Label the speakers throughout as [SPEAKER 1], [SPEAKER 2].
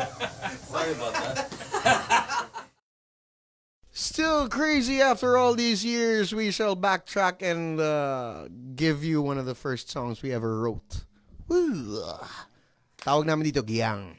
[SPEAKER 1] Sorry about that.
[SPEAKER 2] Still crazy after all these years, we shall backtrack and uh, give you one of the first songs we ever wrote. Woo! Tawag namin dito, Giyang.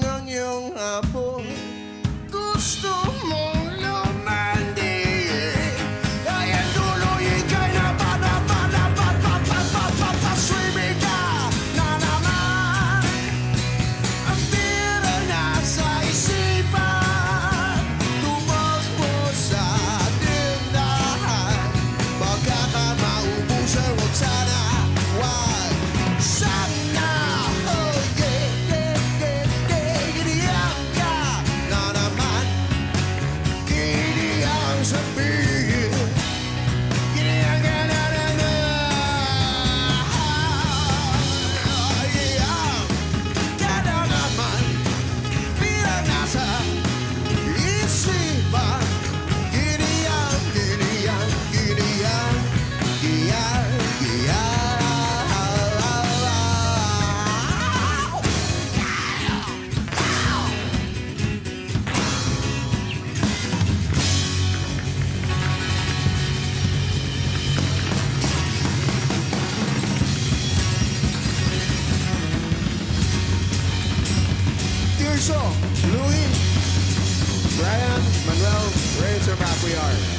[SPEAKER 3] nganyong hapon to be. Luis, Brian,
[SPEAKER 2] Manuel, Razorback we are.